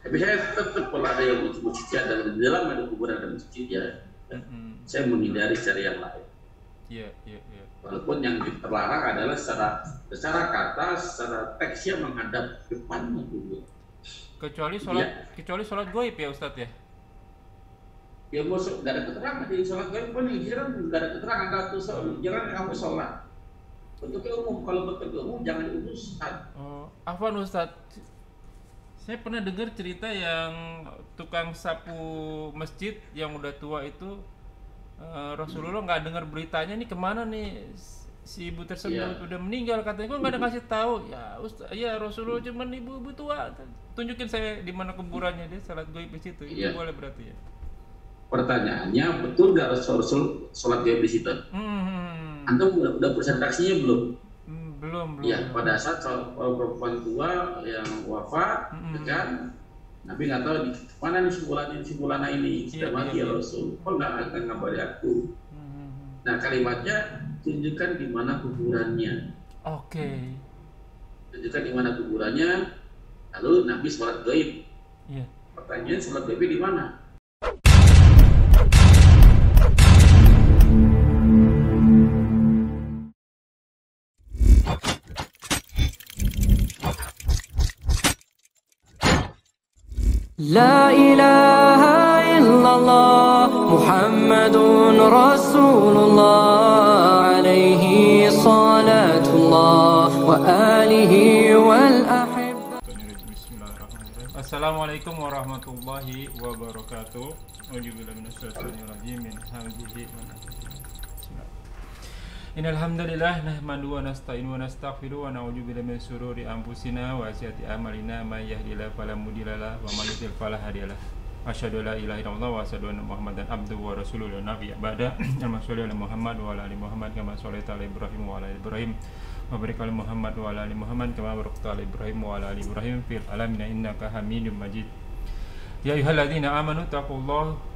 Tapi saya tetap kalau ada yang masjid ada di dalam ada kuburan ada masjid ya. Mm-mm. Saya menghindari cari yang lain. Iya, iya, iya. Walaupun yang terlarang adalah secara secara kata, secara teksnya menghadap depan kubur. Kecuali sholat, Iya. kecuali sholat goib ya Ustadz ya. Ya mau nggak ada keterangan di sholat gaib pun kan nggak ada keterangan kalau sholat, jangan kamu sholat. Bentuknya umum, kalau bentuknya umum jangan diurus. Oh, Afwan Ustadz, saya pernah dengar cerita yang tukang sapu masjid yang udah tua itu eh, Rasulullah nggak dengar beritanya nih ke mana nih si ibu tersebut Iya. udah meninggal katanya kok nggak ada kasih tahu ya Ustaz ya Rasulullah cuman ibu-ibu tua tunjukin saya di mana kuburannya dia salat goib di situ itu Iya. boleh berarti ya Pertanyaannya, betul nggak Rasul, sholat gaib di situ? hmm, Antum udah, udah presentasinya belum? Hmm, belum belum Ya, pada saat soal perempuan tua yang wafat, Mm-mm. ya kan? Nabi nggak tahu di mana nih simpulan ini simpulan ini sudah Iya, mati iya, ya iya. Rasul. Kok nggak akan ngabari aku? Hmm, Nah kalimatnya tunjukkan di mana kuburannya. oke Tunjukkan di mana kuburannya. Lalu Nabi sholat gaib. iya Pertanyaan sholat gaibnya di mana? لا إله إلا الله محمد رسول الله عليه صلاة الله وآله والأحبة. السلام عليكم ورحمة الله وبركاته. أعوذ بالله من الشيطان الرجيم. من همزه ونفسه. Innal hamdalillah nahmadu wa nasta'inu wa nastaghfiru wa na'udzu billahi min wa a'malina. May yahdihillahu fala mudilla lahu wa wa Muhammadan abduhu wa rasuluhu. La nabiyya ba'da. Muhammad wa Muhammad kama shallaita Ibrahim wa Ibrahim. Wa barik Muhammad wa Muhammad kama barakta Ibrahim wa Ibrahim fil alamin innaka Majid. Ya ayyuhalladzina amanu taqullaha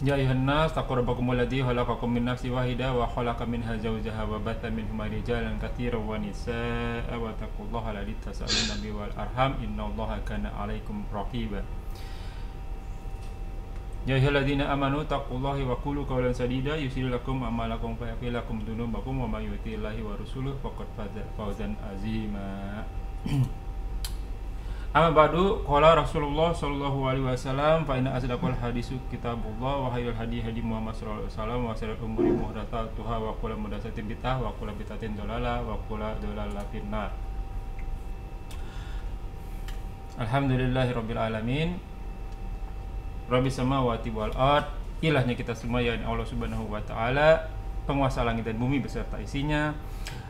haqqa tuqatih wa la tamutunna illa wa antum muslimun. Ya ayuhan nas taqu rabbakum alladzi khalaqakum min nafsin wahidah wa khalaqa minha zawjaha wa batha minhuma rijalan katsiran wa nisaa'a wa taqullaha alladzi tasaaluna bihi wal arham innallaha kana 'alaikum raqiba. Ya ayyuhalladzina amanu taqullaha wa qulu qawlan sadida yusil lakum a'malakum Amma ba'du qala Rasulullah sallallahu alaihi wasallam fa inna asdaqal hadisu kitabullah wa khairul hadi hadi Muhammad sallallahu alaihi wasallam wa syarrul umuri muhdatsatuha wa kullu muhdatsatin bid'ah wa kullu bid'atin dhalalah wa kullu dhalalatin nar. Alhamdulillahirabbil alamin. Rabbi samawati wal ard. Ilahnya kita semua ya Allah Subhanahu wa taala, penguasa langit dan bumi beserta isinya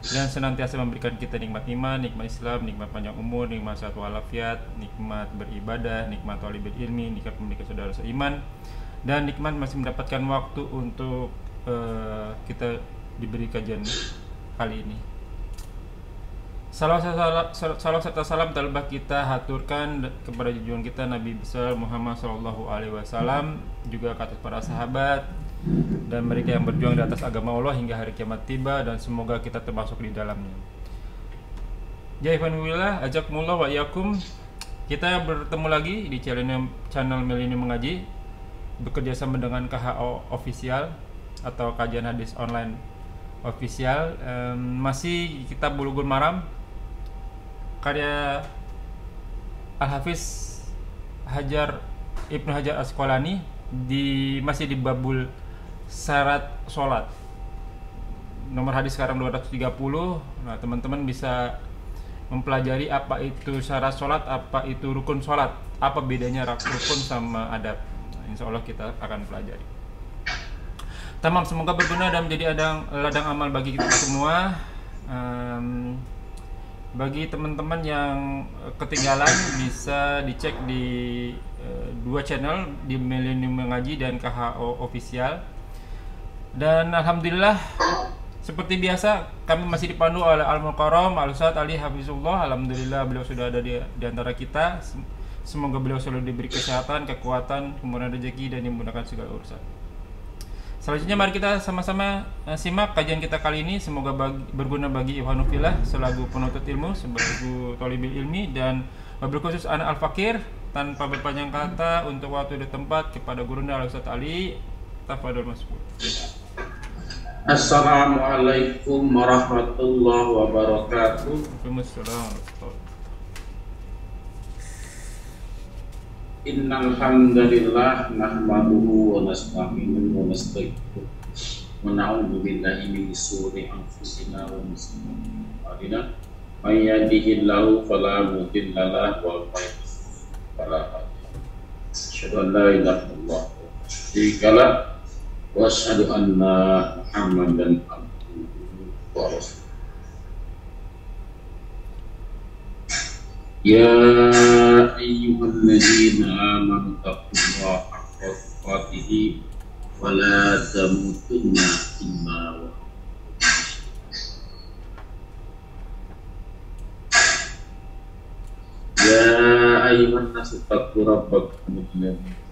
dan senantiasa memberikan kita nikmat iman, nikmat Islam, nikmat panjang umur, nikmat sehat walafiat, nikmat beribadah, nikmat talibul ilmi, nikmat memiliki saudara seiman dan nikmat masih mendapatkan waktu untuk eh, kita diberi kajian kali ini. Salam salam salam serta salam talbah kita haturkan kepada junjungan kita Nabi besar Muhammad Shallallahu Alaihi Wasallam juga ke atas para sahabat dan mereka yang berjuang di atas agama Allah hingga hari kiamat tiba dan semoga kita termasuk di dalamnya. Jaifanullah ajak mula wa iyakum kita bertemu lagi di channel channel Milenium Mengaji bekerja sama dengan KHO Official atau kajian hadis online official Em, masih kitab Bulughul Maram karya Al Hafiz Hajar Ibnu Hajar Asqalani di masih di babul syarat sholat. Nomor hadis sekarang 230 nah teman-teman bisa mempelajari apa itu syarat sholat apa itu rukun sholat. Apa bedanya rukun sama adab? Nah, insya Allah kita akan pelajari. Tamam, semoga berguna dan menjadi ladang, ladang amal bagi kita semua. Em, bagi teman-teman yang ketinggalan bisa dicek di eh, dua channel di Millennium Mengaji dan KHO Official. Dan alhamdulillah seperti biasa kami masih dipandu oleh Al Mukarram Al Ustaz Ali Hafizullah. Alhamdulillah beliau sudah ada di, di antara kita. Sem- Semoga beliau selalu diberi kesehatan, kekuatan, kemudian rezeki dan dimudahkan segala urusan. Selanjutnya mari kita sama-sama eh, simak kajian kita kali ini semoga bagi- berguna bagi Ikhwanufillah selaku penuntut ilmu, selaku tolibil ilmi dan wabil khusus anak al-fakir tanpa berpanjang kata untuk waktu dan tempat kepada gurunda Al Ustaz Ali Tafadol Mas. Assalamualaikum warahmatullahi wabarakatuh. Waalaikumsalam. Innal hamdalillah nahmaduhu wa nasta'inuhu wa nastaghfiruh wa na'udzu billahi min shururi anfusina wa min sayyiati a'malina may yahdihillahu fala mudilla lahu wa may yudlil fala hadiya lahu asyhadu an la ilaha illallah wa asyhadu anna muhammadan abduhu wa rasuluh يا أيها الذين آمنوا اتقوا الله حق تقاته ولا تموتن إلا وأنتم مسلمون. يا أيها الناس اتقوا ربكم الذي خلقكم من نفس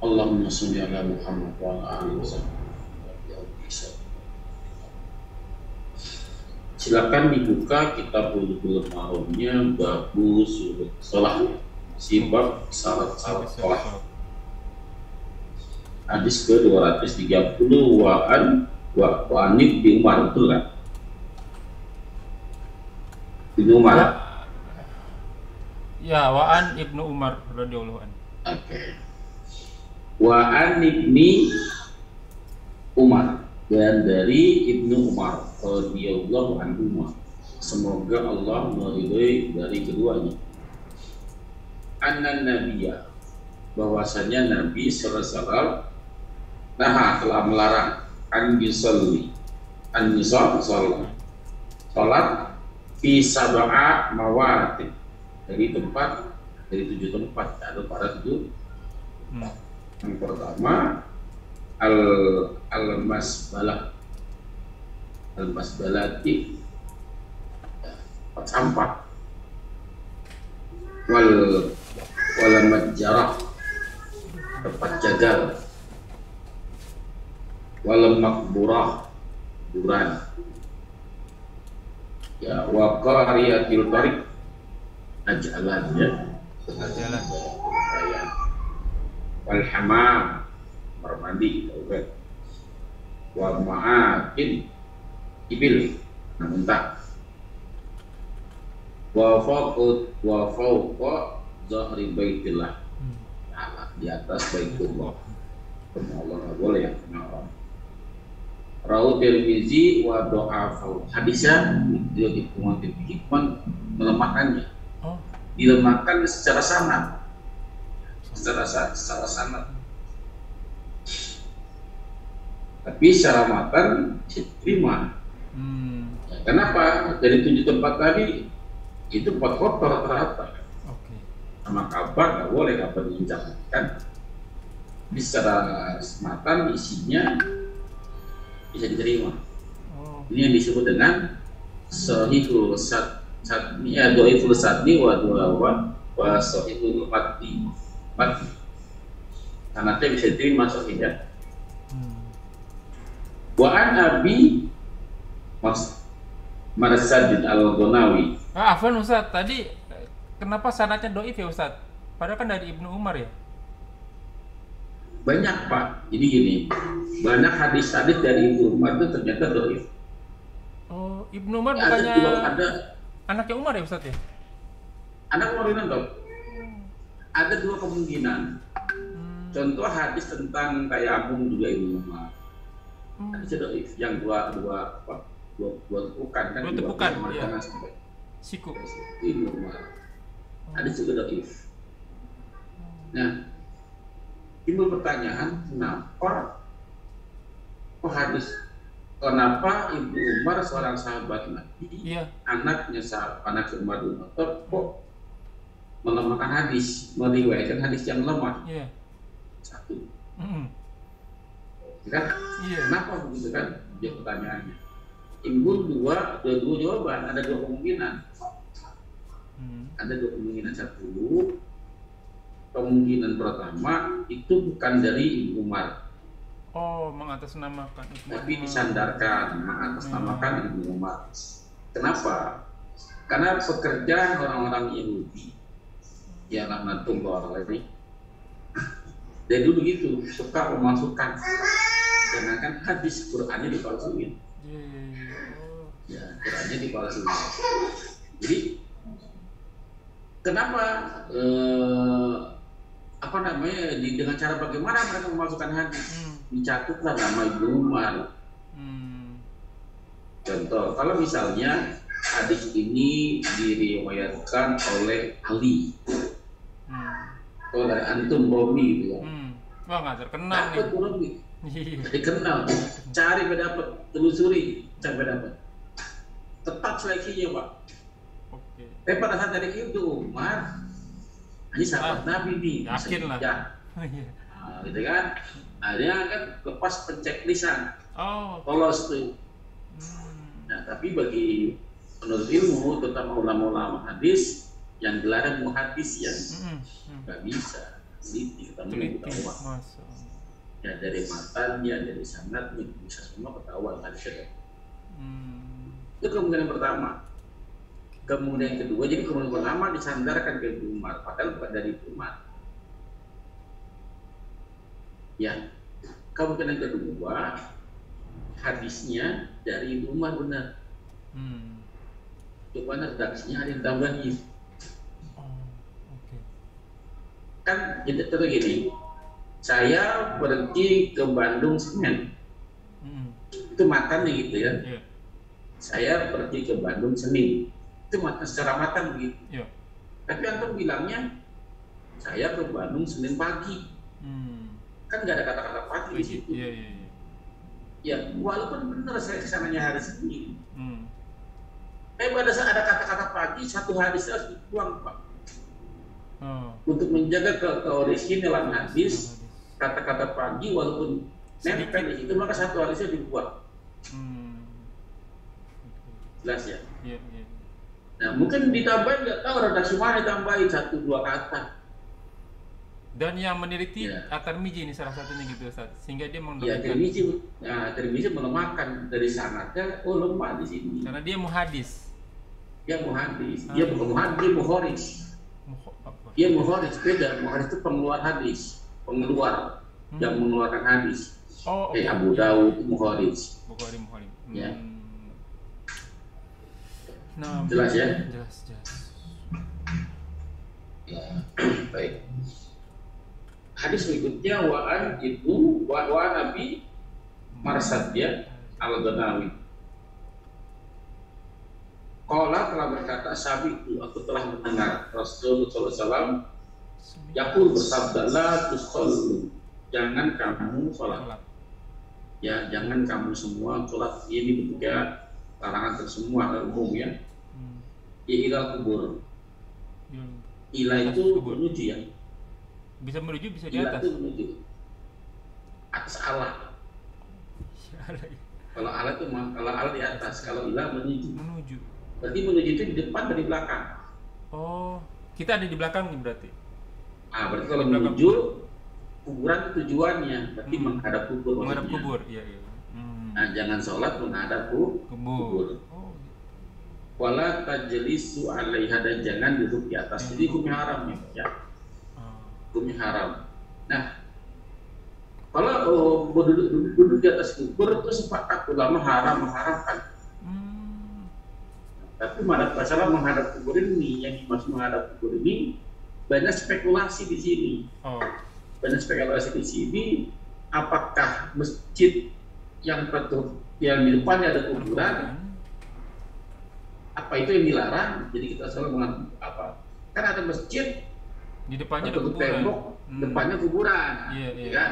Allahumma Muhammad wa ala Silakan dibuka kitab Bulughul Marumnya bagus surut sholat, sibab syarat-syarat sholat hadis ke 230 wa'an wa wa'anib di Umar betul kan? Ibnu Umar. Ya, Waan Ibnu Umar radhiyallahu anhu. Oke. Wa an ibni Umar dan dari Ibnu Umar radhiyallahu anhu. Semoga Allah meridhai dari keduanya. Anna Nabiya bahwasanya Nabi sallallahu nah telah melarang an yusalli. An yusalli salat fi sab'a mawatin dari tempat dari tujuh tempat. Ada pada tujuh. Hmm. yang pertama al al masbalah. Al masbalati. Tempat sampah. Wal wal majjarah tempat jagal wal makburah kuburan ya wa qariyatil tariq ajalan ya. Ajalan. ya wal hamam kamar mandi kan wa ma'akin ibil muntah wa faqut wa fawqa zahri baitillah. Hmm. di atas baitullah Allah nggak boleh ya? Kena Raut Tirmizi wa doa hadisnya dia di penguatin hikman melemahkannya. Oh, dilemahkan secara sanad. Secara secara sanad. Tapi secara matan diterima. Hmm. Ya, kenapa? Dari tujuh tempat tadi itu pot kotor rata-rata. Oke. sama kabar nggak boleh kabar diinjak kan secara isinya bisa diterima Oh. ini yang disebut dengan sahihul sat satni ya doiful satni wa duawan wa sahihul mati mati sanatnya bisa diterima sahihnya Hmm. wa an abi mas Marsadin al-Ghonawi Ah, Afwan Ustaz, tadi eh, kenapa sanatnya doif ya Ustaz? Padahal kan dari Ibnu Umar ya. Banyak pak. Jadi gini banyak hadis-hadis dari Ibnu Umar itu ternyata doif. Oh, Ibnu Umar ada bukannya ada. anaknya Umar ya Ustaz ya? anak Umar dok ada dua kemungkinan. Hmm. contoh hadis tentang tayamum juga Ibnu Umar. Hmm. hadisnya doif. Yang dua dua apa dua dua tepukan kan? Dua tepukan, sampai Siku. itu Ibnu Umar. Hadis juga doif. Nah timbul pertanyaan kenapa kok hadis kenapa Ibnu Umar seorang sahabat Nabi Iya. anaknya sahabat anak Umar bin Khattab kok melemahkan hadis meriwayatkan hadis yang lemah Iya. satu Hmm. Ya kan? Iya. Kenapa begitu kan? Dia pertanyaannya. Timbul dua, dua, dua jawaban, ada dua kemungkinan. Hmm. Ada dua kemungkinan satu. Kemungkinan pertama itu bukan dari Ibu Umar, Oh, mengatasnamakan Ibnu tapi disandarkan mengatasnamakan Ibu Umar. Kenapa? Karena pekerjaan orang-orang Yahudi yang natum ini dari dulu gitu suka memasukkan jangankan hadis Qurannya dipalsuin Iya, iya, iya. Ya Qurannya dipalsuin jadi kenapa eh, apa namanya di, dengan cara bagaimana mereka memasukkan hadis Hmm. dicatatlah nama Ibu Umar Hmm. Contoh, kalau misalnya hadis ini diriwayatkan oleh Ali, Hmm. dari antum Romi gitu ya. Hmm. Wah, nggak terkenal nih. Dapat Romi, Iya. dikenal, cari berdapat, telusuri, cari berdapat. Tetap seleksinya pak. Oke. Tapi pada saat dari itu Umar, ini sahabat Nabi nih, Ah, yakin lah. Ya, Oh, iya. nah, gitu kan. Akhirnya kan lepas pencek lisan, Oh. polos tuh. Hmm. Nah, tapi bagi menurut ilmu, terutama ulama-ulama hadis, yang dilarang muhadis ya Hmm. Hmm. nggak bisa teliti ketemu ketahuan ya dari matanya dari sangatnya bisa semua ketahuan hadisnya Hmm. itu kemungkinan pertama kemudian yang kedua jadi kemungkinan pertama disandarkan ke Ibnu Umar padahal bukan dari Ibnu Umar ya kemungkinan kedua hadisnya dari Ibnu Umar benar Hmm. cuma redaksinya ada yang tambahin Oh. Oke. kan jadi contoh gini saya pergi ke Bandung Senin Hmm. itu matanya gitu ya Iya. saya pergi ke Bandung Senin itu secara matan begitu Iya. tapi antum bilangnya saya ke Bandung Senin pagi Hmm. kan nggak ada kata-kata pagi di situ Iya, iya, iya. ya walaupun benar saya ke sananya hari Senin Hmm. tapi pada saat ada kata-kata pagi satu hadis harus dibuang pak Oh. untuk menjaga ke keorisinal hadis kata-kata pagi walaupun nempel di situ maka satu hadisnya dibuang Hmm. Jelas ya Iya, iya. Nah, mungkin ditambahin nggak tahu redaksi mana ditambahin satu dua kata. Dan yang meneliti Iya. At-Tirmidzi ini salah satunya gitu Ustaz. Sehingga dia Ya, menurunkan Tirmizi, nah, Tirmizi melemahkan dari sangatnya, oh lemah di sini. karena dia muhadis. Dia muhadis, Ah. dia bukan muhadis, dia muhoris. Dia muhoris beda, muhoris itu pengeluar hadis, pengeluar Hmm. yang mengeluarkan hadis. Oh, Eh, oke. Abu Dawud muhoris. Bukhari Bukhari. Ya. Nah, Jelas ya? Jelas, jelas. Ya, baik. Hadis berikutnya wa'an itu wa, wa Nabi Marsadya al-Ghanawi. Kala telah berkata Sabi itu aku telah mendengar Rasulullah SAW Yakul bersabda La tusallu Jangan kamu sholat. Ya jangan kamu semua sholat Ini bentuknya larangan tersemua umum ya Hmm. Ya ilal kubur Iya. Ila itu kubur. menuju ya Bisa menuju bisa di Ila atas. itu menuju Atas Allah Kalau Allah itu kalau Allah di atas Kalau ilah menuju menuju. Berarti menuju itu di depan dan di belakang Oh, kita ada di belakang nih berarti. Ah, berarti kalau menuju kuburan itu tujuannya, berarti Hmm. menghadap kubur Menghadap kubur, iya iya. Hmm. Nah, jangan sholat menghadap ku- kubur. Oh, Wala tajlisu alaiha dan jangan duduk di atas. Jadi hukumnya haram ya. ya. ah. Hukumnya haram. Nah, kalau oh, duduk, duduk, duduk di atas kubur itu sepakat ulama haram mengharamkan. Hmm. Tapi masalah menghadap kubur ini yang dimaksud menghadap kubur ini banyak spekulasi di sini. Oh, banyak spekulasi di sini apakah masjid yang betul yang di depannya ada kuburan apa itu yang dilarang jadi kita selalu mengatakan apa kan ada masjid di depannya ada kuburan. tembok Hmm. depannya kuburan Iya, ya iya. kan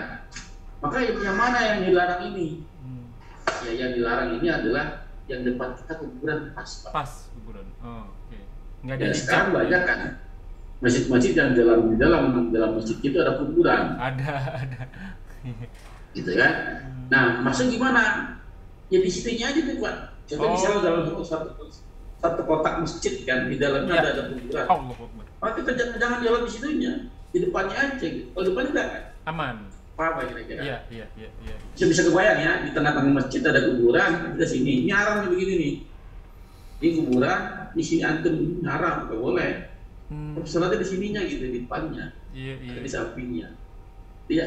maka yang yang mana yang dilarang ini Hmm. ya yang dilarang ini adalah yang depan kita kuburan pas Pak. Pas kuburan. Oh, oke. Nggak ada dan sekarang banyak kan masjid-masjid yang dalam di dalam dalam masjid itu ada kuburan Ada, ada. gitu kan? Nah maksud gimana? Ya di situnya aja tuh pak. Contoh Oh. misalnya dalam satu satu kotak masjid kan di dalamnya Ya. ada ada kuburan. Maka kita jangan jangan jalan di situnya. Di depannya aja gitu. Kalau di depannya enggak kan? Aman. Apa kira-kira? Iya iya iya iya. Bisa bisa kebayang ya di tengah-tengah masjid ada kuburan kita sini. Nih begini nih. Ini kuburan di sini antum haram nggak boleh. Hmm, di sininya gitu di depannya. Iya iya di sampingnya. Iya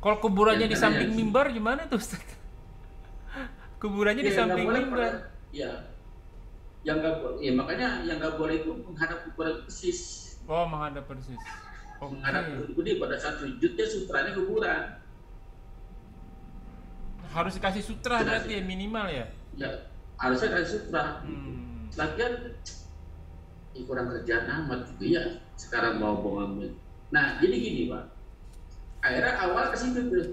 kalau kuburannya Ya, di samping ya- mimbar gimana tuh Ustaz? kuburannya di Iya, nggak samping mimbar. ya yang nggak boleh ya makanya yang nggak boleh itu menghadap kuburan persis. Oh menghadap persis. Oke. menghadap gede pada saat sujudnya sutranya kuburan. Harus dikasih sutra Jelas, berarti ya minimal ya? Ya harusnya kasih sutra. Hmm. lagian ya kurang kerjaan amat gitu ya sekarang mau bohong nah jadi gini pak akhirnya awal ke situ tuh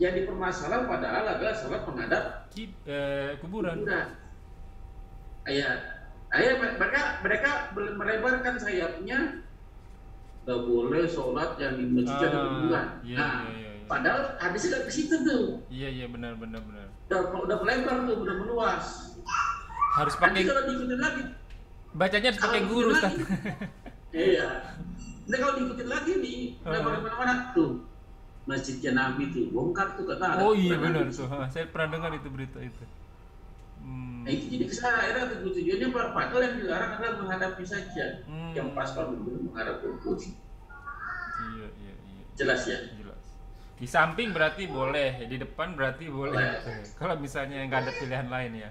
yang dipermasalahan padahal adalah sholat menghadap eh, kuburan. Kuburan. Ayah ayah mereka mereka melebarkan sayapnya. Nggak boleh sholat yang di masjid Ah, kuburan. iya, nah iya, iya, iya. padahal hadisnya nggak ke situ tuh. Iya iya benar benar benar. Udah udah melebar tuh udah meluas. Harus nanti pakai kalau diikutin lagi. Bacanya harus pakai guru lagi, iya nah kalau diikutin lagi nih Ah. lebar ke mana-mana tuh masjidnya Nabi tuh bongkar tuh kata ada oh iya benar tuh Ha, saya pernah dengar itu berita itu. Hmm. Nah, itu jadi kesalahan akhirnya tujuannya Pak padahal yang dilarang adalah menghadapi saja. Hmm. yang pas Pak benar menghadap ke kursi iya iya iya. Jelas ya? Jelas. Di samping berarti boleh di depan berarti boleh. Boleh. kalau misalnya nggak ada pilihan lain ya.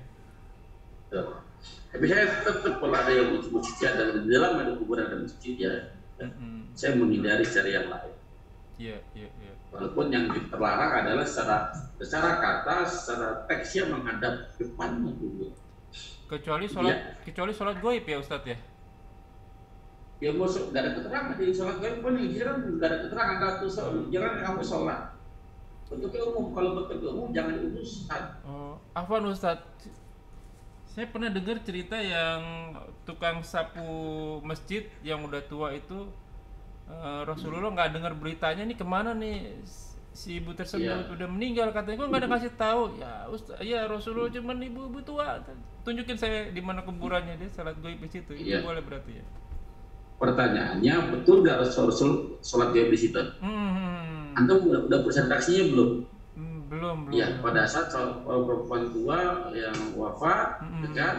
Tapi saya tetap kalau ada yang masjid ada di dalam ada kuburan ada masjid ya, Mm-mm. saya menghindari cari yang lain. iya iya iya Walaupun yang terlarang adalah secara secara kata, secara teksnya menghadap depan kubur. kecuali sholat Iya. kecuali sholat goib ya Ustadz ya Ya mau nggak ada keterangan di sholat gaib pun yang kan nggak ada keterangan sholat. jangan kamu sholat. Bentuknya umum kalau bentuknya umum jangan diuruskan. Oh, Afwan Ustadz, saya pernah dengar cerita yang tukang sapu masjid yang udah tua itu eh, Rasulullah nggak dengar beritanya nih ke mana nih si ibu tersebut Iya. udah meninggal katanya kok nggak ada kasih tahu ya Ustaz ya Rasulullah cuman ibu-ibu tua tunjukin saya di mana kuburannya dia salat goib di situ itu Iya. boleh berarti ya Pertanyaannya betul nggak Rasul sholat gaib di situ? hmm, Antum udah, udah presentasinya belum? Hmm, belum belum Ya, pada saat soal perempuan tua yang wafat, Mm-mm. ya kan,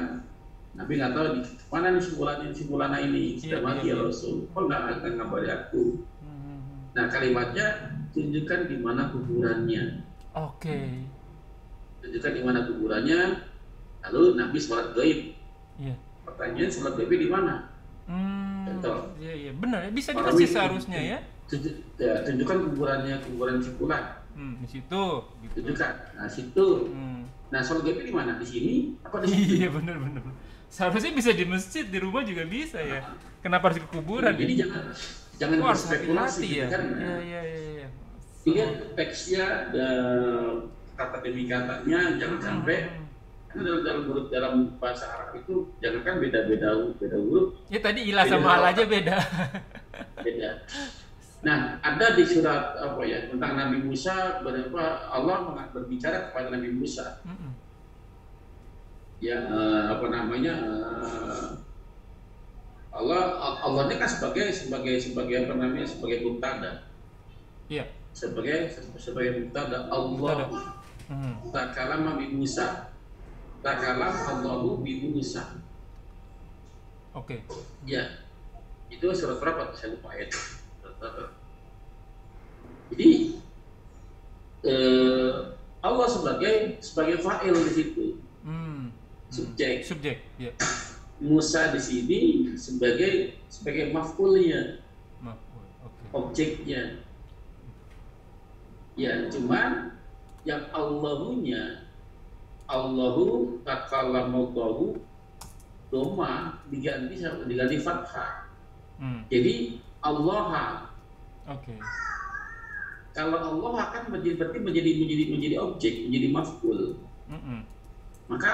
Nabi nggak tahu di mana nih simpulannya simpulana ini sudah Iya, mati iya, ya iya. Rasul. Kok nggak akan ngabari aku? Hmm, hmm, hmm. Nah kalimatnya tunjukkan di mana kuburannya, oke tunjukkan di mana kuburannya. Lalu Nabi sholat gaib. iya Pertanyaan sholat gaibnya di mana? Hmm, Contoh. iya iya benar ya bisa dikasih seharusnya ya. Ya, tunjukkan kuburannya kuburan simpulan. Hmm, di situ gitu. Tunjukkan. Nah situ. Hmm. Nah sholat gaibnya di mana? Di sini? Apa di situ? Iya benar benar. Seharusnya bisa di masjid, di rumah juga bisa ya. Kenapa harus ke kuburan Jadi ya? jangan jangan berspekulasi hati-hati gitu ya. kan. Iya iya iya iya. Lihat teksnya dan kata demi katanya jangan sampai Hmm. karena dalam dalam huruf dalam bahasa Arab itu jangan kan beda beda beda huruf Ya tadi ilah sama hal sama. aja beda. beda. Nah ada di surat apa ya tentang Nabi Musa berapa Allah berbicara kepada Nabi Musa Mm-mm. ya eh, apa namanya eh, Allah Allah ini kan sebagai sebagai sebagai apa namanya sebagai muntada Iya. sebagai sebagai muntada Allah Hmm. Takalama bi Musa. Takalam Allahu bi Musa. Oke. Ya. Itu surat berapa? Saya lupa ayat. Surat berapa? Jadi eh, Allah sebagai sebagai fa'il di situ, Hmm. subjek. Subjek, ya. Musa di sini sebagai sebagai maf'ulnya, Maaf. Oke. objeknya. Ya, cuman yang Allahunya Allahu takalamallahu doma diganti sama- diganti fathah. Hmm. Jadi Allah Oke. Kalau Allah akan menjadi berarti menjadi menjadi menjadi objek, menjadi maf'ul. Mm-mm. Maka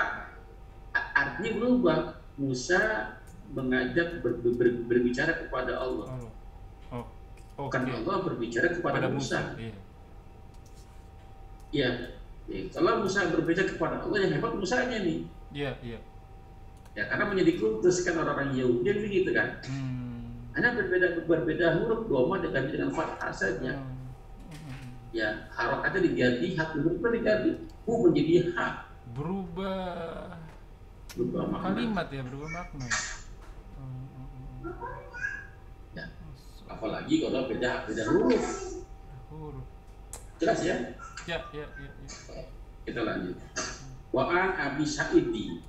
artinya berubah. Musa mengajak ber- ber- ber- berbicara kepada Allah. Allah. Oh. Oke. Bukan Allah berbicara kepada Pada Musa. Musa. Iya. Ya, ya, kalau Musa berbeda kepada Allah yang hebat Musanya nih. Iya, iya. Ya, karena menjadi kultus kan orang-orang Yahudi begitu kan. Hmm. Hanya berbeda berbeda huruf doma diganti dengan fathah saja. Hmm. Ya, harokatnya diganti, hak hurufnya diganti, hu menjadi hak. Berubah Berubah makna. kalimat ya, berubah makna. Ya, apalagi kalau beda beda huruf. Huruf. Jelas ya? Ya, ya, ya, ya. Kita lanjut. Wa an Abi Sa'idi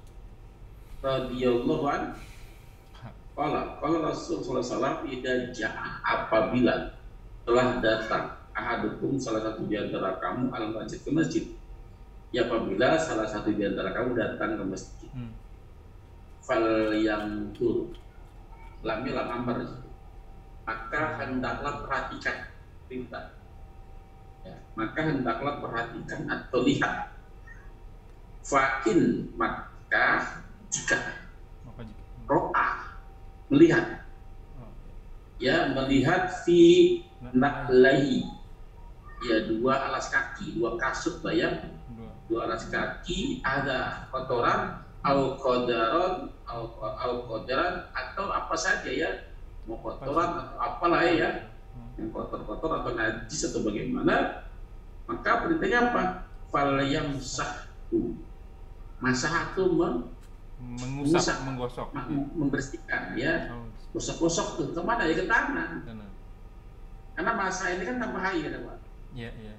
radhiyallahu an qala Rasul sallallahu alaihi wasallam idza ja'a apabila telah datang ahadukum salah satu di antara kamu al masjid ke masjid. Ya apabila salah satu di antara kamu datang ke masjid, Hmm. fal yang tur lamnya lam amar maka hendaklah perhatikan. Perintah. Ya, maka hendaklah perhatikan atau lihat. Fa'in maka jika. Hmm. ro'a melihat. Ya melihat fi naklahi ya dua alas kaki dua kasut bayang dua. alas kaki ada kotoran au kodaron au kodaran atau apa saja ya. Mau kotoran atau apalah ya. Yang kotor-kotor atau najis atau bagaimana maka perintahnya apa? Fal yang sahku masa itu mem- Mengusap, menggosok. mem- membersihkan ya. Oh, gosok-gosok tuh ke mana? Ya ke benar. karena masa ini kan tanpa air ya Pak Iya, iya.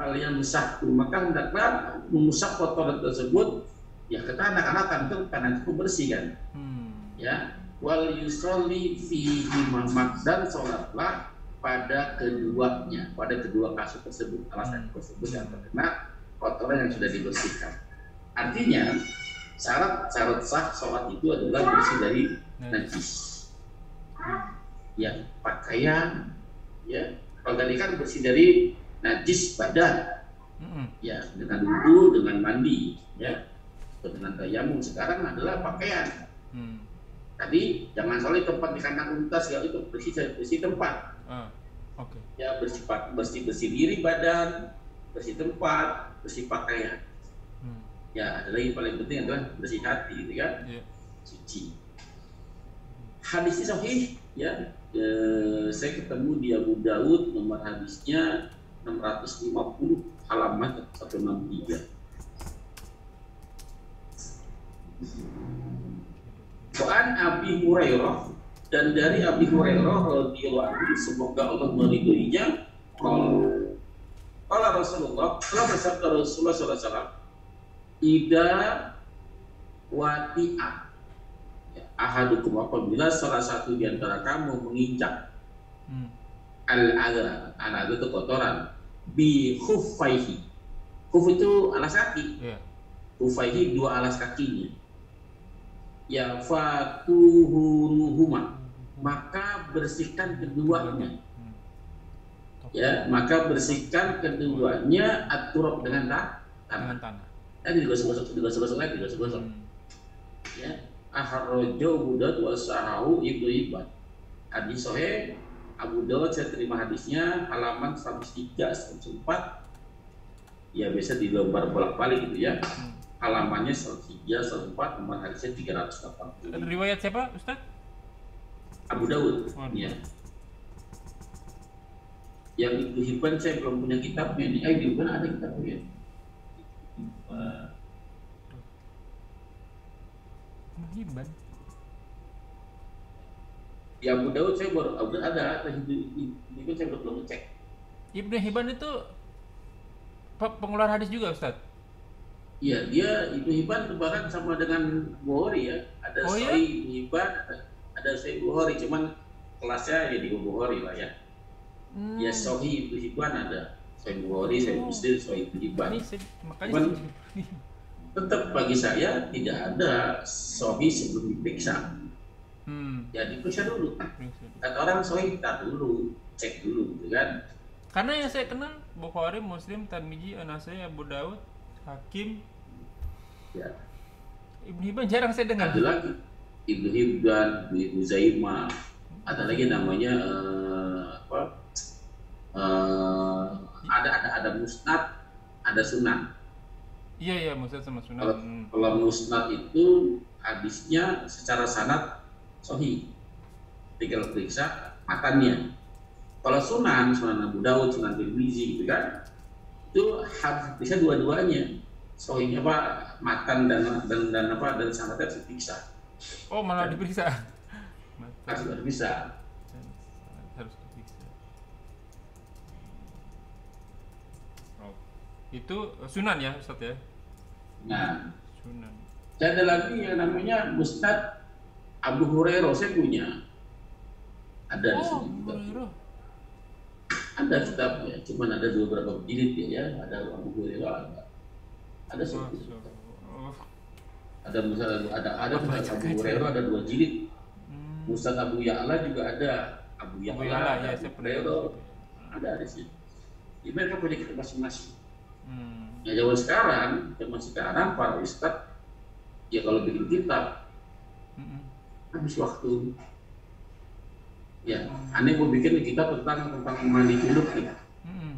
iya. yang sahku maka hendaklah mengusap kotoran tersebut ya ke tanah karena tanah itu tanah itu bersih kan Hmm. ya wal yusolli fihi Muhammad dan sholatlah pada keduanya pada kedua kasus tersebut alasan Hmm. tersebut yang terkena kotoran yang sudah dibersihkan artinya syarat syarat sah sholat itu adalah bersih dari Nah, najis ya pakaian ya kalau tadi kan bersih dari najis badan ya dengan wudhu dengan mandi ya dengan tayamum sekarang adalah pakaian Hmm. Tadi jangan soal tempat di kandang unta segala itu bersih bersih tempat. Ah, Oke. Ya bersih bersih bersih diri badan, bersih tempat, bersih pakaian. Hmm. Ya ada lagi yang paling penting adalah bersih hati, gitu kan? Iya. Suci. Hadisnya sahih, ya. Eh, saya ketemu di Abu Daud nomor hadisnya 650 halaman 163. Quran Abi Hurairah dan dari Abi Hurairah radhiyallahu semoga Allah meridhoinya kalau Rasulullah telah bersabda Rasulullah SAW Ida wati'a ya, ahadukum apabila salah satu di antara kamu menginjak Hmm. al-adha al-adha itu kotoran bi khuffaihi khuf itu alas kaki Iya. khuffaihi dua alas kakinya ya fatuhuruhuma maka bersihkan keduanya Hmm. ya maka bersihkan keduanya aturab dengan tanah tanah. tadi digosok-gosok digosok-gosok lagi digosok-gosok Hmm. ya aharrojo budat wasahahu ibnu ibad hadis sohe Abu Dawud saya terima hadisnya halaman 103 104 ya biasa dilembar bolak-balik gitu ya. Hmm. halamannya 103 104 nomor hadisnya 380 Riwayat siapa, Ustaz? Abu Dawud Oh, ya yang itu Hibban saya belum punya kitabnya nih. Eh di mana ada kitabnya Hibban. Hibban. di Abu Dawud saya baru Abu Dawud ada tapi Hibban saya belum ngecek Ibnu Hibban itu pe- pengeluar hadis juga, Ustaz? Iya, dia itu Hibban bahkan sama dengan Bukhari ya. Ada Oh, iya? Sahih Ibnu Hibban, ada, ada Sahih Bukhari, cuman kelasnya ya di Bukhari lah ya. Hmm. Ya Sahih Ibnu Hibban ada, Sahih Bukhari, Sahih Oh. Muslim, Sahih Ibnu Hibban. Makanya Cuman- Tetap bagi saya tidak ada Sahih sebelum diperiksa. Hmm. Ya diperiksa dulu. Kata orang Sahih kita dulu, cek dulu gitu kan. Karena yang saya kenal Bukhari, Muslim, Tirmidzi, An-Nasai, Abu Daud, Hakim, Ya. Ibnu Hibban jarang saya dengar. Ada lagi Ibnu Hibban, Ibnu Zaimah, ada lagi namanya eh, apa? eh, ada ada ada musnad, ada sunan. Iya iya musnad sama sunan. Kalau, Hmm. kalau musnad itu hadisnya secara sanad sahih. Tinggal periksa matannya. Kalau sunan, sunan Abu Dawud, sunan Tirmizi gitu kan, itu harus bisa dua-duanya. Sahihnya apa matan dan dan dan apa dan sanadnya harus diperiksa. Oh malah diperiksa. Harus diperiksa. harus diperiksa. Oh. Itu sunan ya Ustaz ya? Nah, dan ada lagi yang namanya Musnad Abu Hurairah saya punya. Ada di Oh, sini juga. Hurairah. Ada kitabnya, cuman ada beberapa jilid ya, ya. Ada Abu Hurairah ada. Ada satu. Allah. Ada misalnya ada ada aja Abu. Hurairah ada dua jilid. Hmm. Musnad Abu Ya'la juga ada. Abu Abu Ya'la, ya, Abu saya pernah Hurairah, tahu. ada di sini. Jadi mereka punya kitab masing-masing. Hmm. Ya zaman sekarang, zaman sekarang para ustadz ya kalau bikin kitab Mm-mm. habis waktu. Ya, aneh mau bikin kitab tentang tentang mandi junub nih, Mm-mm.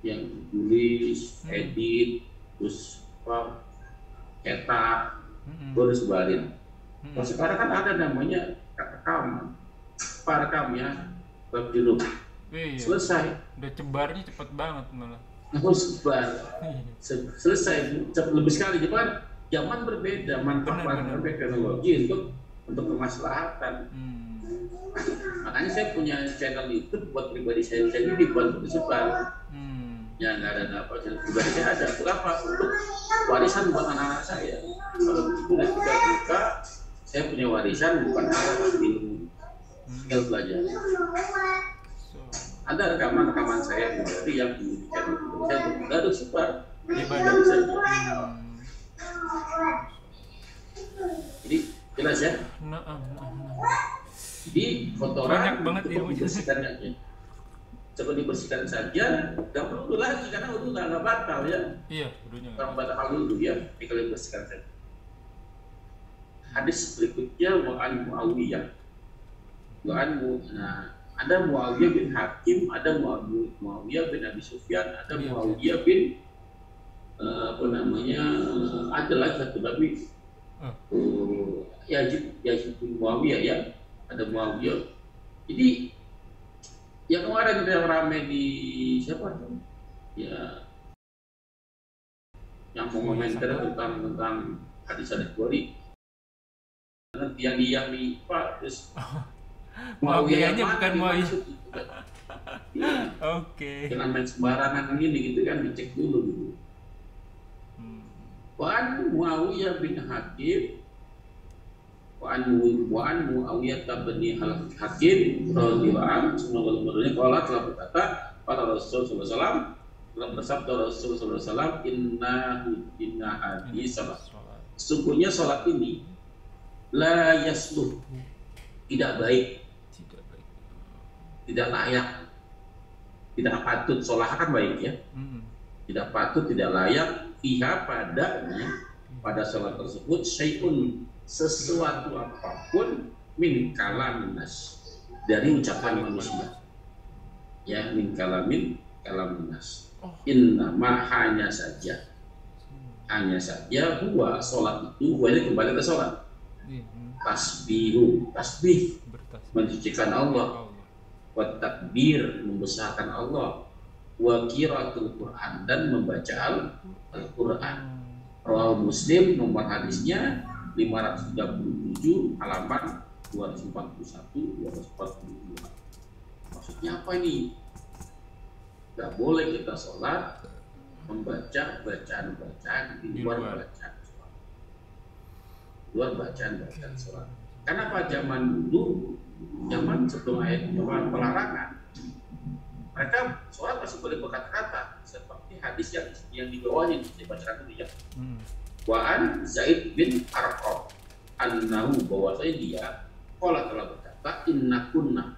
yang tulis, Hmm. edit, terus apa, cetak, sebarin. Mm-mm. Kalau sekarang kan ada namanya rekam, rekam ya, bab junub. Iya. Selesai, Udah cebarnya cepet banget malah. Langsung sebar. Se- selesai. Lebih sekali. Cuman zaman berbeda. Manfaat Benar, benar. berbeda teknologi untuk untuk kemaslahatan. Hmm. makanya saya punya channel YouTube buat pribadi saya. Saya ini buat disebar. Hmm. ya nggak ada apa pribadi saya ada. Untuk apa? Untuk warisan buat anak-anak saya. Kalau begitu nanti kita buka saya punya warisan bukan hal ilmu skill belajar ada rekaman-rekaman saya pribadi yang di YouTube saya nggak ada sebar saja hmm. jadi jelas ya Nah, ah, nah, nah. Jadi kotoran Banyak banget ilmunya. dibersihkan aja. Coba dibersihkan saja, nggak perlu lagi karena udah nggak batal ya. Iya, udunya nggak batal dulu ya, tinggal dibersihkan saja. Hadis berikutnya Wa'an Muawiyah. Wa'an Mu, nah ada Muawiyah bin Hakim, ada Muawi- Muawiyah bin Abi Sufyan, ada Iya, Muawiyah bin eh, apa namanya eh, ada lagi satu Oh. uh, Yazid Yazid bin Muawiyah ya. Ada Muawiyah. Jadi yang kemarin itu yang rame di siapa tuh? Ya. Yang mau komentar tentang tentang hadis hadis Bukhari. Yang di yang di Pak terus Muawiyahnya bukan Muawiyah. Oke. jangan main sembarangan gini gitu kan dicek dulu gitu. Hmm. Wan Muawiyah bin Hakim Wan Wan Muawiyah bin Hal- Hakim radhiyallahu anhu semoga Allah qala telah berkata pada Rasul sallallahu alaihi wasallam telah bersabda Rasul sallallahu alaihi wasallam inna inna hadis salat Sholat. salat ini la yasluh Tidak baik. Tidak layak tidak patut sholat kan baik ya Hmm. tidak patut, tidak layak fiha padanya pada sholat tersebut syai'un sesuatu apa pun min kalamin nas dari ucapan manusia ya min kalamin kalamin nas Oh. innama hanya saja hanya saja huwa sholat itu huwa ini kembali ke sholat Iya. Hmm. tasbihu tasbih mensucikan Allah Allah. Wa takbir membesarkan Allah. Wa qiraatul Quran dan membaca Al- Al-Quran. Rawahu Muslim nomor hadisnya 537 halaman 241 242 maksudnya apa ini? Gak boleh kita sholat membaca bacaan-bacaan di luar luar. bacaan sholat. Luar bacaan-bacaan sholat. Karena pada zaman dulu zaman sebelum ayat zaman pelarangan mereka sholat masih boleh berkata-kata seperti hadis yang yang di bawahnya dibacakan tadi ya Hmm. Waan Zaid bin Arqam annahu bahwasanya dia Kala telah berkata inna kunna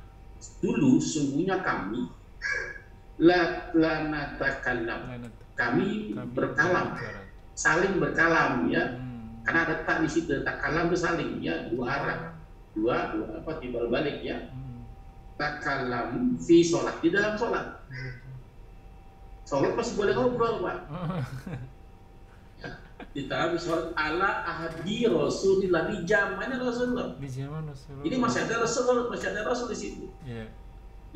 dulu sungguhnya kami la la natakallam Lanat. kami Kami berkalam berbicara. saling berkalam ya Hmm. karena ada tak di situ takalam itu saling ya dua arah dua dua apa timbal balik ya. Hmm. takalam fi sholat di dalam sholat. Sholat masih boleh ngobrol pak. Ya, kita habis sholat ala ahadi rasulillah di zamannya rasulullah. Di zaman Rasulullah. Ini masih ada rasul masih ada rasul di situ. Iya.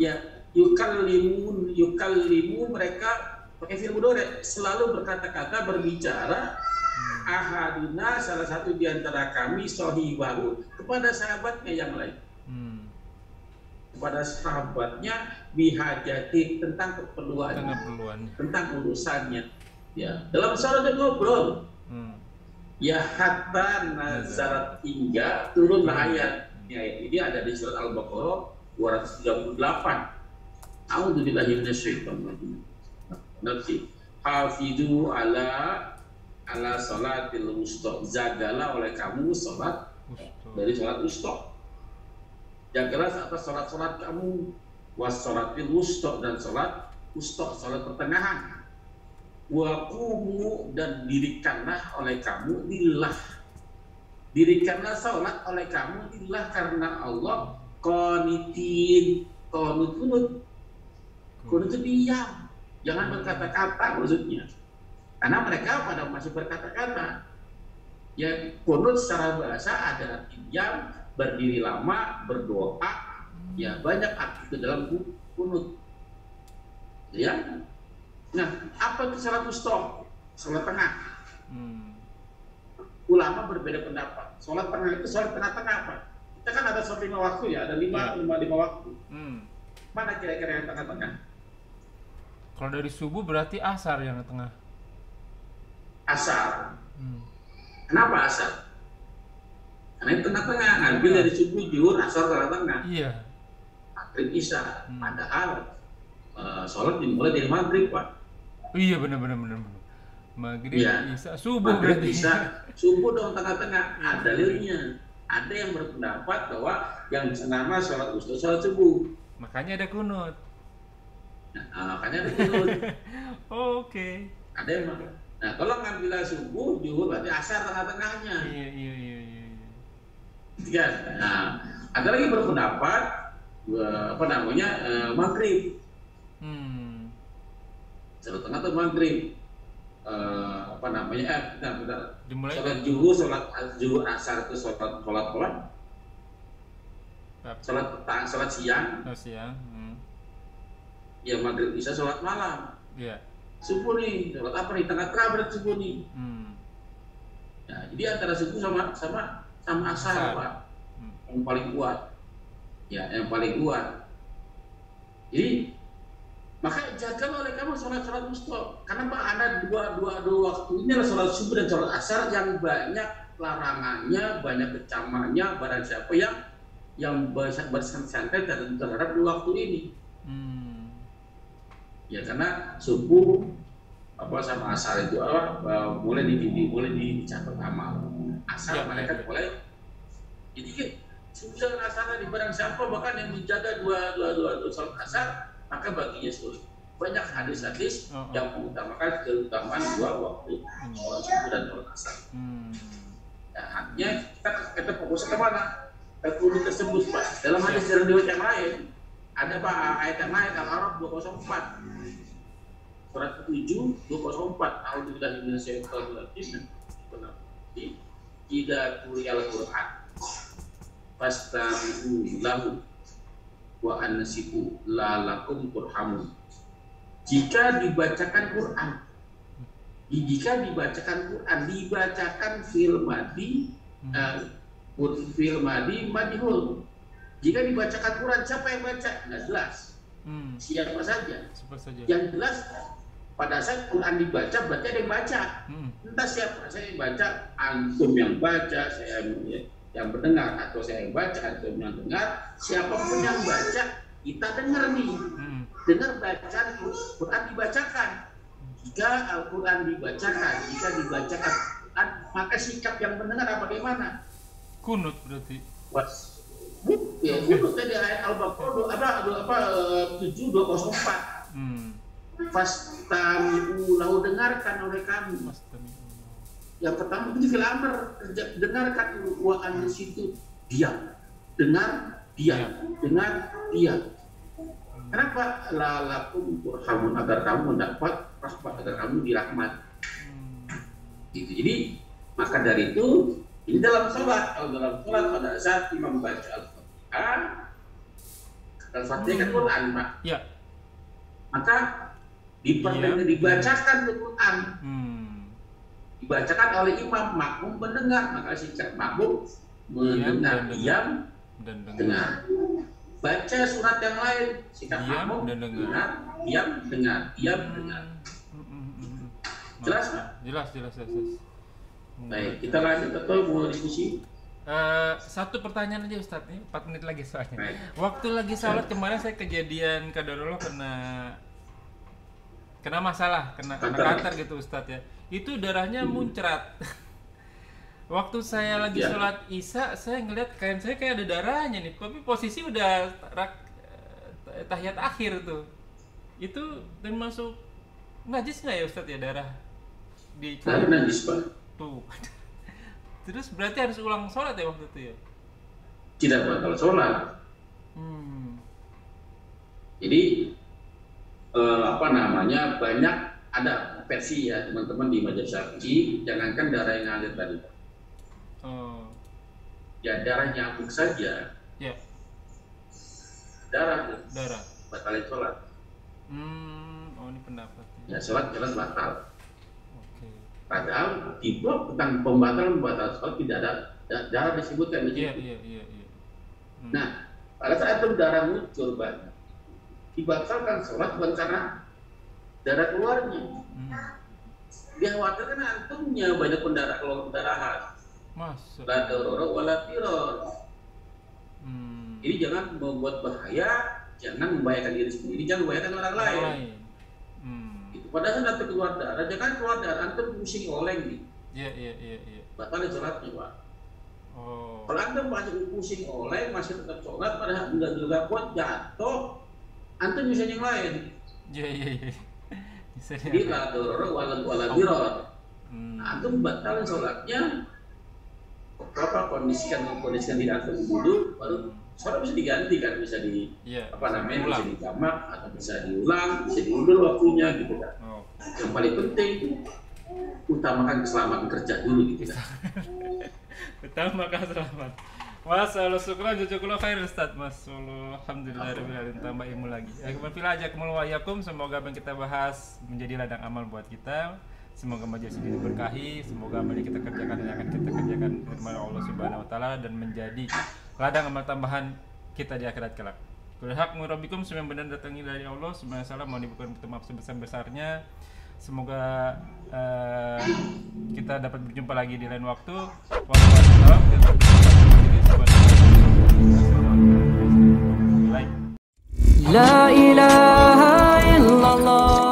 ya yukallimun yukallimu mereka pakai film mudhari selalu berkata-kata berbicara ahaduna salah satu di antara kami baru kepada sahabatnya yang lain. Hmm. kepada sahabatnya bihajati tentang keperluan tengah perluan tentang urusannya. Ya dalam sholat ngobrol. Hmm. ya hatta nazarat hingga turunlah ayat Ini. Ayat ini ada di surat al-baqarah 238 A'udzubillahi minasyaitonir Nanti hafidu ala ala salatil wusta jagalah oleh kamu salat dari salat wusta jagalah atas salat-salat kamu. Was salatil wusta dan salat wusta salat pertengahan. Wa qumu dan dirikanlah oleh kamu lillah. Dirikanlah salat oleh kamu lillah karena Allah. Qanitin. Qanut kunut. Kunut itu diam. Jangan berkata-kata maksudnya karena mereka pada masih berkata-kata ya kunut secara bahasa adalah diam berdiri lama berdoa ya banyak arti ke dalam ku- kunut ya nah apa itu salat wusta salat tengah Hmm. ulama berbeda pendapat salat tengah itu salat tengah-tengah apa kita kan ada sholat lima waktu ya ada lima Ya. lima lima waktu Hmm. mana kira-kira yang tengah-tengah Kalau dari subuh berarti asar yang tengah. Asar Hmm. kenapa asar karena itu tengah-tengah ngambil dari subuh juhur asar tengah-tengah Iya. maghrib isya Hmm. padahal eh, sholat dimulai dari maghrib pak iya benar benar. Maghrib, Iya. isya, subuh maghrib berarti. isya subuh dong tengah-tengah ada dalilnya ada yang berpendapat bahwa yang nama sholat usta sholat subuh Makanya ada kunut. nah, makanya ada juhur Oke. ada yang nah kalau ngambil subuh juhur berarti asar tengah-tengahnya Iya iya iya iya. iya. Tiga. Nah, ada lagi berpendapat eh, apa namanya eh, maghrib, Hmm. sholat tengah atau maghrib, Eh, apa namanya? Eh, bentar, bentar. Dimulai Sholat zuhur, sholat zuhur asar itu sholat apa? Bab- Sholat petang, sholat siang, Oh, siang. Hmm. ya maghrib bisa sholat malam. Iya. Subuh nih, sholat apa nih? Tengah-tengah berarti subuh nih. Hmm. Nah, jadi antara subuh sama sama sama asar, Asar. pak, Hmm. yang paling kuat. Ya, yang paling kuat. Jadi maka jaga oleh kamu sholat sholat musto karena pak ada dua dua dua waktu ini adalah sholat subuh dan sholat asar yang banyak larangannya banyak kecamannya barang siapa yang yang ber- bersantai terhadap dua waktu ini Hmm. Ya karena subuh apa sama asar itu apa mulai di, di mulai dicatat amal asar Ya, mereka ya, mulai jadi dan asar di barang siapa bahkan yang menjaga dua dua dua, dua sholat asar maka baginya sulit banyak hadis-hadis Oh, oh. yang mengutamakan keutamaan dua waktu sholat subuh dan sholat asar Hmm. Nah, artinya kita kita fokus ke mana? Ke tersebut, Pak. Dalam hadis riwayat yang lain, ada Pak ayat yang lain Al-Araf 204. Surat ke-7 204. Alhamdulillah minasyaitonir rajim. Benar. Jadi, Tidak kuliah Al-Qur'an. Fastami'u lahu wa ansiku lalakum turhamun. Jika dibacakan Quran, jika dibacakan Quran dibacakan fil madi Hmm. eh, pun fil madi madihul jika dibacakan Quran siapa yang baca nggak jelas Hmm. siapa saja Cepat saja. yang jelas pada saat Quran dibaca berarti ada yang baca Hmm. entah siapa saya yang baca antum yang baca saya yang, yang mendengar atau saya yang baca atau yang dengar siapa pun yang baca kita dengar nih Hmm. dengar bacaan Quran dibacakan. Jika Al-Quran dibacakan, jika dibacakan maka sikap yang mendengar apa bagaimana? Kunut berarti. Was. Ya, itu tadi ayat Al-Baqarah dua- apa dua- apa eh, tujuh dua kosong empat. Hmm. Fastami'u lahu dengarkan oleh kami. Yang pertama itu fil amr, kerja- dengarkan wa an situ diam. Dengar, diam. Dengar, diam. Kenapa lalakum turhamun agar kamu mendapat rahmat agar kamu dirahmat Hmm. gitu jadi maka dari itu ini dalam sholat kalau dalam sholat pada saat imam baca al-fatihah al-fatihah kan Quran pak Ya. maka diperdengar Iya. dibacakan tuh Quran Hmm. dibacakan oleh imam makmum mendengar maka sikap makmum mendengar dan dengar. diam Dan dengar. dengar baca surat yang lain sikap Diam makmum dan dengar. dengar diam dengar diam dengar Hmm, hmm, hmm, hmm. Jelas. Pak? Jelas, jelas, jelas. jelas. baik kita lanjut atau mau diskusi Eh, satu pertanyaan aja Ustadz nih, 4 menit lagi soalnya. Waktu lagi sholat kemarin saya kejadian kadarullah kena kena masalah, kena kena Kanker. gitu Ustadz ya. Itu darahnya muncrat. Waktu saya lagi Ya. sholat isya, saya ngeliat kain saya kayak ada darahnya nih, tapi posisi udah rak, eh, tahiyat akhir tuh. Itu termasuk najis nggak ya Ustadz ya darah di najis pak tuh. Terus berarti harus ulang sholat ya waktu itu ya? tidak batal sholat Hmm. Jadi eh, apa namanya banyak ada versi ya teman-teman di Majlis Syafi'i jangankan darah yang ngalir tadi Oh. ya darah nyamuk saja Ya, darah darah. batalin sholat Hmm, oh ini pendapatnya. ya sholat jelas batal. Padahal di bab tentang pembatalan pembatalan sholat tidak ada da- darah disebutkan di situ iya, iya, iya. Hmm. nah pada saat itu darah muncul banyak dibatalkan sholat bukan karena darah keluarnya Hmm. dikhawatirkan antumnya banyak pendarah keluar pendarahan Masuk. la dororo wala tiror Hmm. Jadi jangan membuat bahaya, jangan membahayakan diri sendiri, jangan membahayakan orang Orang lain. lain. Pada saat nanti keluar darah, jangan keluar darah, antum pusing oleng nih, Iya, iya, iya, iya. batalin sholatnya pak. Oh. Kalau antum masih pusing oleng, masih tetap sholat, padahal enggak juga kuat jatuh, antum bisa yang lain. Iya, iya, iya. Bisa Jadi ya. la dororo wala wala diror. Hmm. Antum batalin sholatnya, apa kondisikan kondisikan diri antum dulu, baru sholat bisa diganti kan, bisa di Iya. apa namanya bisa Ulang. dijamak atau bisa diulang, bisa diundur waktunya gitu kan. Yang paling penting utamakan keselamatan kerja dulu gitu kan. Betul, maka selamat. Mas, Allah syukuran jazakallah khair Ustaz. Mas, alhamdulillah rabbil alamin tambah ilmu lagi. Ya, ke mana aja wa yakum semoga apa yang kita bahas menjadi ladang amal buat kita. Semoga majelis ini diberkahi, semoga amal yang kita kerjakan dan akan kita kerjakan firman Allah Subhanahu wa taala dan menjadi ladang amal tambahan kita di akhirat kelak berhak murabikum semuanya benar datangi dari Allah Sebenarnya salah mau dibuka untuk maaf sebesar-besarnya. Semoga uh, kita dapat berjumpa lagi di lain waktu. La ilaha illallah.